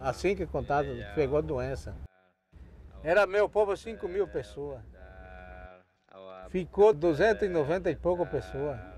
Assim que contado pegou a doença. Era meu povo 5 mil pessoas. Ficou 290 e pouco pessoas.